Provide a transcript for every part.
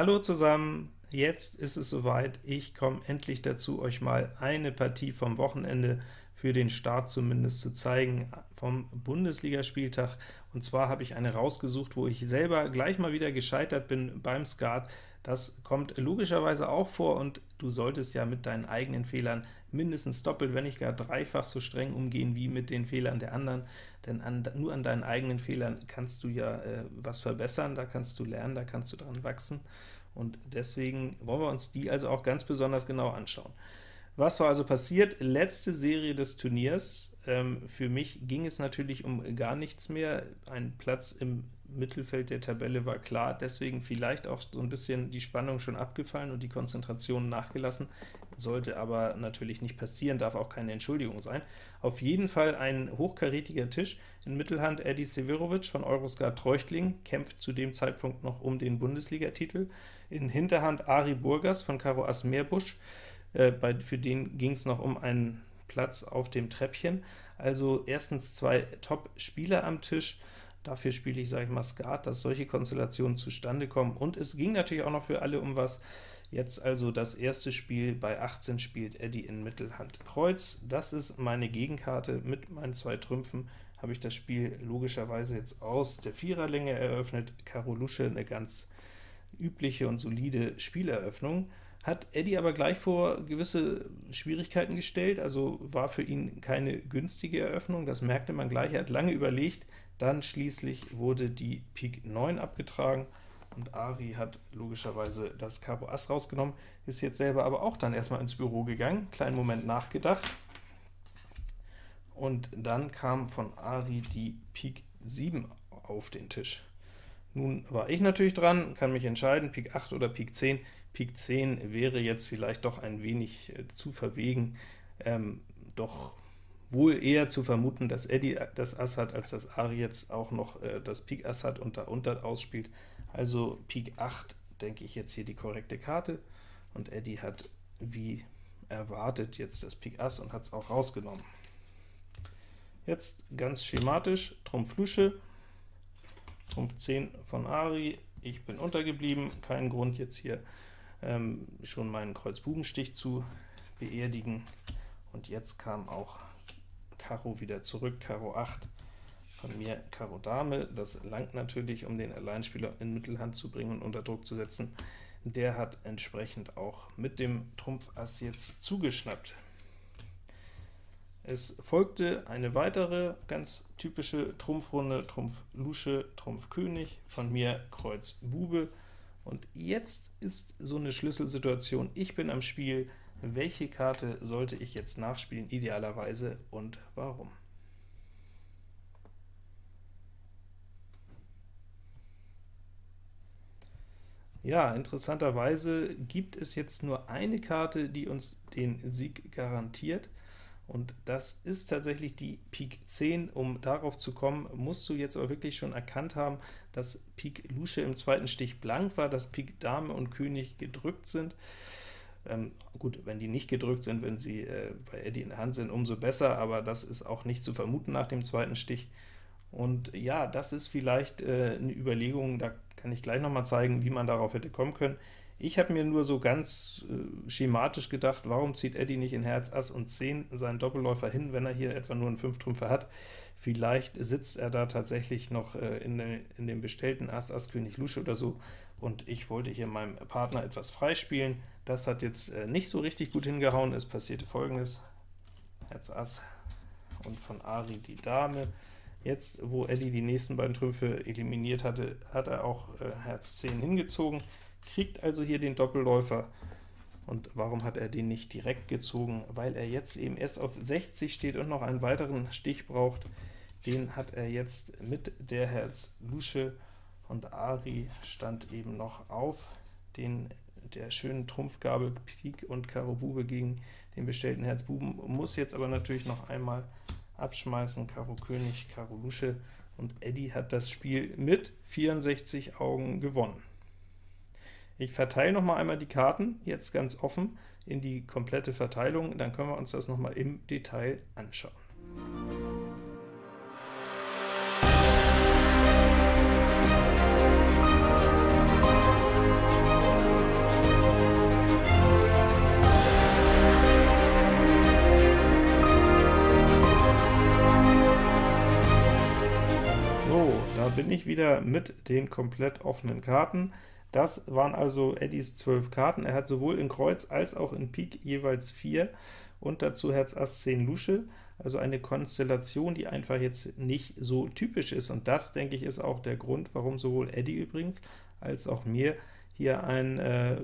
Hallo zusammen, jetzt ist es soweit, ich komme endlich dazu, euch mal eine Partie vom Wochenende für den Start zumindest zu zeigen vom Bundesligaspieltag. Und zwar habe ich eine rausgesucht, wo ich selber gleich mal wieder gescheitert bin beim Skat. Das kommt logischerweise auch vor, und du solltest ja mit deinen eigenen Fehlern mindestens doppelt, wenn nicht gar dreifach so streng umgehen wie mit den Fehlern der anderen, denn an, nur an deinen eigenen Fehlern kannst du ja äh, was verbessern, da kannst du lernen, da kannst du dran wachsen, und deswegen wollen wir uns die also auch ganz besonders genau anschauen. Was war also passiert? Letzte Serie des Turniers. Ähm, für mich ging es natürlich um gar nichts mehr. Ein Platz im Mittelfeld der Tabelle war klar, deswegen vielleicht auch so ein bisschen die Spannung schon abgefallen und die Konzentration nachgelassen, sollte aber natürlich nicht passieren, darf auch keine Entschuldigung sein. Auf jeden Fall ein hochkarätiger Tisch. In Mittelhand Eddie Severovic von Euroscar Treuchtling, kämpft zu dem Zeitpunkt noch um den Bundesligatitel. In Hinterhand Ari Burgas von Karo Ass Meerbusch, äh, bei, für den ging es noch um einen Platz auf dem Treppchen. Also erstens zwei Top-Spieler am Tisch, Dafür spiele ich, sage ich mal, Skat, dass solche Konstellationen zustande kommen. Und es ging natürlich auch noch für alle um was. Jetzt also das erste Spiel, bei 18 spielt Eddie in Mittelhand Kreuz. Das ist meine Gegenkarte. Mit meinen zwei Trümpfen habe ich das Spiel logischerweise jetzt aus der Viererlänge eröffnet. Karo Lusche eine ganz übliche und solide Spieleröffnung hat Eddie aber gleich vor gewisse Schwierigkeiten gestellt, also war für ihn keine günstige Eröffnung, das merkte man gleich, er hat lange überlegt, dann schließlich wurde die Pik 9 abgetragen, und Ari hat logischerweise das Karo Ass rausgenommen, ist jetzt selber aber auch dann erstmal ins Büro gegangen, kleinen Moment nachgedacht, und dann kam von Ari die Pik 7 auf den Tisch. Nun war ich natürlich dran, kann mich entscheiden, Pik 8 oder Pik 10. Pik 10 wäre jetzt vielleicht doch ein wenig äh, zu verwegen, ähm, doch wohl eher zu vermuten, dass Eddie das Ass hat, als dass Ari jetzt auch noch äh, das Pik Ass hat und da unter ausspielt. Also Pik 8, denke ich, jetzt hier die korrekte Karte, und Eddie hat wie erwartet jetzt das Pik Ass und hat es auch rausgenommen. Jetzt ganz schematisch, Trumpf Lusche, Trumpf 10 von Ari, ich bin untergeblieben, kein Grund jetzt hier ähm, schon meinen Kreuz-Bubenstich zu beerdigen, und jetzt kam auch Karo wieder zurück, Karo 8, von mir Karo Dame, das langt natürlich, um den Alleinspieler in Mittelhand zu bringen und unter Druck zu setzen. Der hat entsprechend auch mit dem Trumpf Ass jetzt zugeschnappt. Es folgte eine weitere ganz typische Trumpfrunde, Trumpf Lusche, Trumpf König, von mir Kreuz Bube, und jetzt ist so eine Schlüsselsituation, ich bin am Spiel, welche Karte sollte ich jetzt nachspielen, idealerweise, und warum? Ja, interessanterweise gibt es jetzt nur eine Karte, die uns den Sieg garantiert, und das ist tatsächlich die Pik 10. Um darauf zu kommen, musst du jetzt aber wirklich schon erkannt haben, dass Pik Lusche im zweiten Stich blank war, dass Pik Dame und König gedrückt sind. Ähm, gut, wenn die nicht gedrückt sind, wenn sie äh, bei Eddie in der Hand sind, umso besser, aber das ist auch nicht zu vermuten nach dem zweiten Stich. Und ja, das ist vielleicht äh, eine Überlegung, da kann ich gleich nochmal zeigen, wie man darauf hätte kommen können. Ich habe mir nur so ganz äh, schematisch gedacht, warum zieht Eddie nicht in Herz, Ass und 10 seinen Doppelläufer hin, wenn er hier etwa nur einen 5-Trümpfer hat? Vielleicht sitzt er da tatsächlich noch äh, in, in, dem bestellten Ass, Ass, König, Lusche oder so, und ich wollte hier meinem Partner etwas freispielen. Das hat jetzt äh, nicht so richtig gut hingehauen, es passierte folgendes, Herz, Ass und von Ari die Dame. Jetzt, wo Eddie die nächsten beiden Trümpfe eliminiert hatte, hat er auch äh, Herz 10 hingezogen kriegt also hier den Doppelläufer. Und warum hat er den nicht direkt gezogen? Weil er jetzt eben erst auf 60 steht und noch einen weiteren Stich braucht. Den hat er jetzt mit der Herz Lusche, und Ari stand eben noch auf den der schönen Trumpfgabel Pik und Karo Bube gegen den bestellten Herz Buben, muss jetzt aber natürlich noch einmal abschmeißen, Karo König, Karo Lusche, und Eddie hat das Spiel mit 64 Augen gewonnen. Ich verteile noch mal einmal die Karten, jetzt ganz offen, in die komplette Verteilung, dann können wir uns das noch mal im Detail anschauen. So, da bin ich wieder mit den komplett offenen Karten. Das waren also Eddies 12 Karten. Er hat sowohl in Kreuz als auch in Pik jeweils 4 und dazu Herz Ass 10 Lusche, also eine Konstellation, die einfach jetzt nicht so typisch ist. Und das, denke ich, ist auch der Grund, warum sowohl Eddie übrigens als auch mir hier ein äh,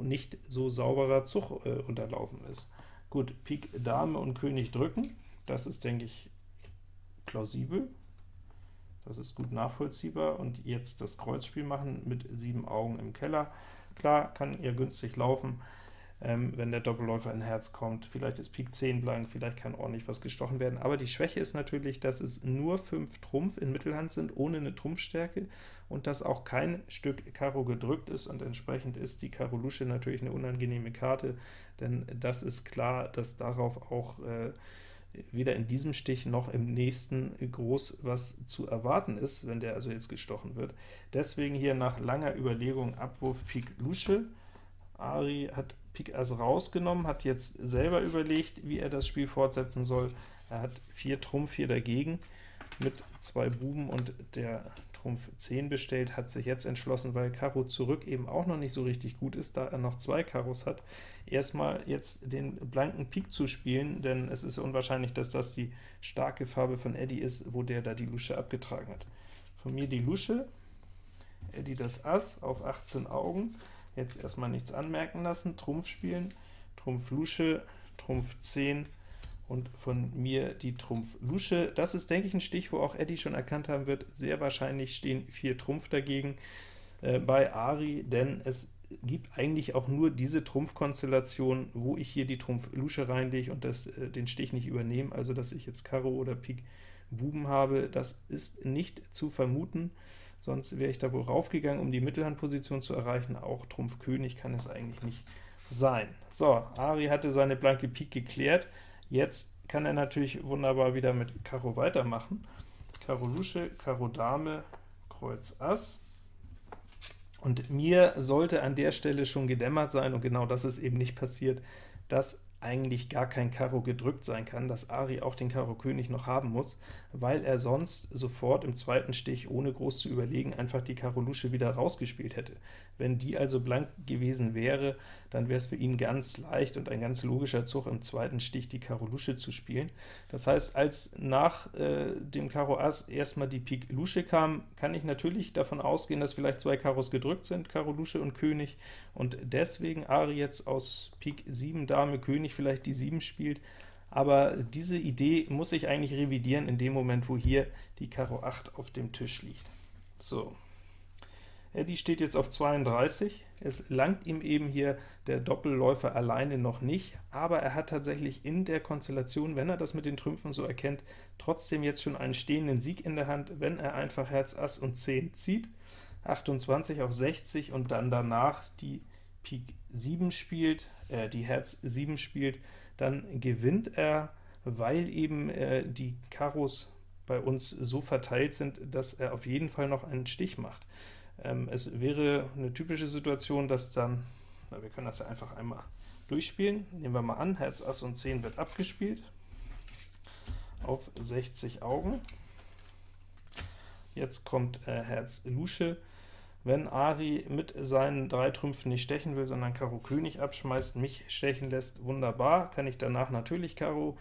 nicht so sauberer Zug äh, unterlaufen ist. Gut, Pik Dame und König drücken, das ist, denke ich, plausibel. Das ist gut nachvollziehbar. Und jetzt das Kreuzspiel machen mit sieben Augen im Keller. Klar, kann ja günstig laufen, ähm, wenn der Doppelläufer in Herz kommt. Vielleicht ist Pik 10 blank, vielleicht kann ordentlich was gestochen werden. Aber die Schwäche ist natürlich, dass es nur 5 Trumpf in Mittelhand sind, ohne eine Trumpfstärke, und dass auch kein Stück Karo gedrückt ist, und entsprechend ist die Karo Lusche natürlich eine unangenehme Karte, denn das ist klar, dass darauf auch äh, weder in diesem Stich noch im nächsten groß was zu erwarten ist, wenn der also jetzt gestochen wird. Deswegen hier nach langer Überlegung Abwurf Pik Lusche. Ari hat Pik Ass rausgenommen, hat jetzt selber überlegt, wie er das Spiel fortsetzen soll. Er hat 4 Trumpf hier dagegen mit zwei Buben und der Trumpf 10 bestellt, hat sich jetzt entschlossen, weil Karo zurück eben auch noch nicht so richtig gut ist, da er noch zwei Karos hat, erstmal jetzt den blanken Pik zu spielen, denn es ist unwahrscheinlich, dass das die starke Farbe von Eddie ist, wo der da die Lusche abgetragen hat. Von mir die Lusche, Eddie das Ass auf 18 Augen, jetzt erstmal nichts anmerken lassen, Trumpf spielen, Trumpf Lusche, Trumpf 10, und von mir die Trumpf Lusche. Das ist, denke ich, ein Stich, wo auch Eddie schon erkannt haben wird, sehr wahrscheinlich stehen vier Trumpf dagegen äh, bei Ari, denn es gibt eigentlich auch nur diese Trumpfkonstellation, wo ich hier die Trumpf Lusche reinlege und das, äh, den Stich nicht übernehme, also dass ich jetzt Karo oder Pik Buben habe, das ist nicht zu vermuten, sonst wäre ich da wohl raufgegangen, um die Mittelhandposition zu erreichen, auch Trumpf König kann es eigentlich nicht sein. So, Ari hatte seine blanke Pik geklärt, Jetzt kann er natürlich wunderbar wieder mit Karo weitermachen. Karo Lusche, Karo Dame, Kreuz Ass. Und mir sollte an der Stelle schon gedämmert sein, und genau das ist eben nicht passiert, dass eigentlich gar kein Karo gedrückt sein kann, dass Ari auch den Karo König noch haben muss, weil er sonst sofort im zweiten Stich, ohne groß zu überlegen, einfach die Karo Lusche wieder rausgespielt hätte. Wenn die also blank gewesen wäre, dann wäre es für ihn ganz leicht und ein ganz logischer Zug, im zweiten Stich die Karo Lusche zu spielen. Das heißt, als nach äh, dem Karo Ass erstmal die Pik Lusche kam, kann ich natürlich davon ausgehen, dass vielleicht zwei Karos gedrückt sind, Karo Lusche und König, und deswegen Ari jetzt aus Pik 7 Dame König vielleicht die 7 spielt, aber diese Idee muss ich eigentlich revidieren in dem Moment, wo hier die Karo 8 auf dem Tisch liegt. So, Eddie steht jetzt auf 32, es langt ihm eben hier der Doppelläufer alleine noch nicht, aber er hat tatsächlich in der Konstellation, wenn er das mit den Trümpfen so erkennt, trotzdem jetzt schon einen stehenden Sieg in der Hand, wenn er einfach Herz Ass und 10 zieht, 28 auf 60 und dann danach die Pik 7 spielt, äh, die Herz 7 spielt, dann gewinnt er, weil eben äh, die Karos bei uns so verteilt sind, dass er auf jeden Fall noch einen Stich macht. Ähm, es wäre eine typische Situation, dass dann, na, wir können das ja einfach einmal durchspielen. Nehmen wir mal an, Herz, Ass und 10 wird abgespielt auf 60 Augen. Jetzt kommt äh, Herz Lusche. Wenn Ari mit seinen drei Trümpfen nicht stechen will, sondern Karo König abschmeißt, mich stechen lässt, wunderbar, kann ich danach natürlich Karo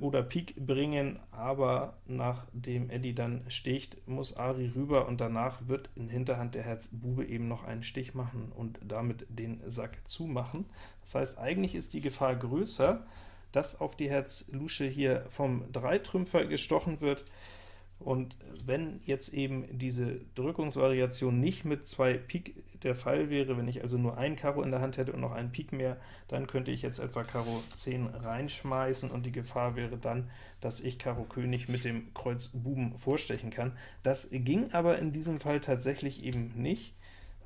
oder Pik bringen, aber nachdem Eddie dann sticht, muss Ari rüber und danach wird in Hinterhand der Herz Bube eben noch einen Stich machen und damit den Sack zumachen. Das heißt, eigentlich ist die Gefahr größer, dass auf die Herz Lusche hier vom Dreitrümpfer gestochen wird, und wenn jetzt eben diese Drückungsvariation nicht mit zwei Pik der Fall wäre, wenn ich also nur ein Karo in der Hand hätte und noch einen Pik mehr, dann könnte ich jetzt etwa Karo 10 reinschmeißen und die Gefahr wäre dann, dass ich Karo König mit dem Kreuz Buben vorstechen kann. Das ging aber in diesem Fall tatsächlich eben nicht,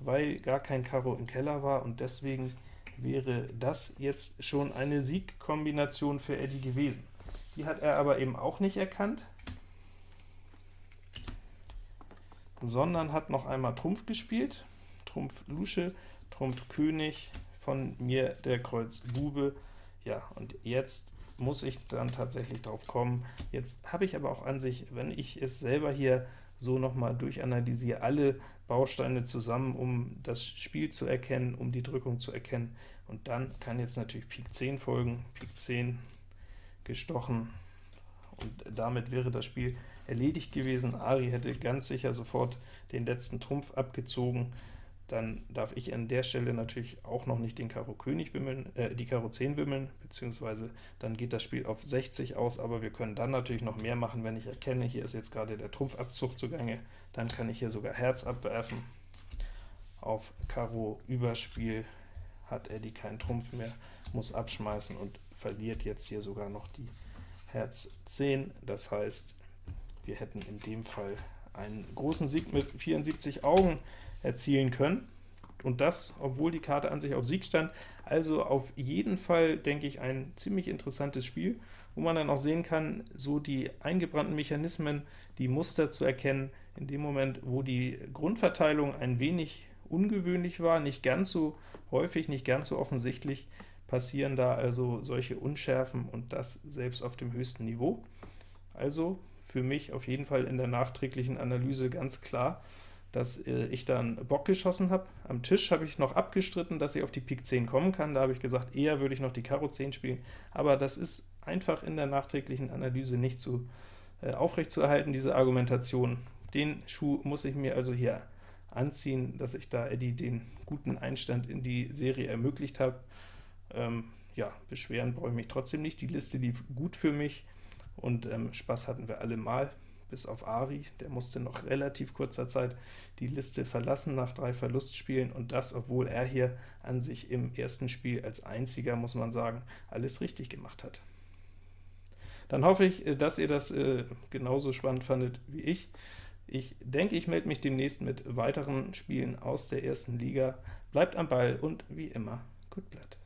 weil gar kein Karo im Keller war und deswegen wäre das jetzt schon eine Siegkombination für Eddie gewesen. Die hat er aber eben auch nicht erkannt, sondern hat noch einmal Trumpf gespielt, Trumpf Lusche, Trumpf König, von mir der Kreuz Bube, ja, und jetzt muss ich dann tatsächlich drauf kommen. Jetzt habe ich aber auch an sich, wenn ich es selber hier so nochmal durchanalysiere, alle Bausteine zusammen, um das Spiel zu erkennen, um die Drückung zu erkennen, und dann kann jetzt natürlich Pik 10 folgen, Pik 10 gestochen, und damit wäre das Spiel erledigt gewesen. Ari hätte ganz sicher sofort den letzten Trumpf abgezogen, dann darf ich an der Stelle natürlich auch noch nicht den Karo König wimmeln, äh, die Karo 10 wimmeln, beziehungsweise dann geht das Spiel auf 60 aus, aber wir können dann natürlich noch mehr machen, wenn ich erkenne, hier ist jetzt gerade der Trumpfabzug zugange, dann kann ich hier sogar Herz abwerfen. Auf Karo Überspiel hat Eddie keinen Trumpf mehr, muss abschmeißen und verliert jetzt hier sogar noch die Herz 10, das heißt, wir hätten in dem Fall einen großen Sieg mit 74 Augen erzielen können. Und das, obwohl die Karte an sich auf Sieg stand. Also auf jeden Fall, denke ich, ein ziemlich interessantes Spiel, wo man dann auch sehen kann, so die eingebrannten Mechanismen, die Muster zu erkennen, in dem Moment, wo die Grundverteilung ein wenig ungewöhnlich war, nicht ganz so häufig, nicht ganz so offensichtlich, passieren da also solche Unschärfen und das selbst auf dem höchsten Niveau. Also für mich auf jeden Fall in der nachträglichen Analyse ganz klar, dass äh, ich da einen Bock geschossen habe. Am Tisch habe ich noch abgestritten, dass ich auf die Pik 10 kommen kann. Da habe ich gesagt, eher würde ich noch die Karo 10 spielen, aber das ist einfach in der nachträglichen Analyse nicht zu äh, aufrechtzuerhalten, diese Argumentation. Den Schuh muss ich mir also hier anziehen, dass ich da Eddie den guten Einstand in die Serie ermöglicht habe. Ähm, ja, beschweren brauche ich mich trotzdem nicht. Die Liste lief gut für mich, und ähm, Spaß hatten wir alle mal bis auf Ari, der musste noch relativ kurzer Zeit die Liste verlassen nach drei Verlustspielen, und das, obwohl er hier an sich im ersten Spiel als einziger, muss man sagen, alles richtig gemacht hat. Dann hoffe ich, äh, dass ihr das äh, genauso spannend fandet wie ich. Ich denke, ich melde mich demnächst mit weiteren Spielen aus der ersten Liga. Bleibt am Ball und wie immer, gut Blatt.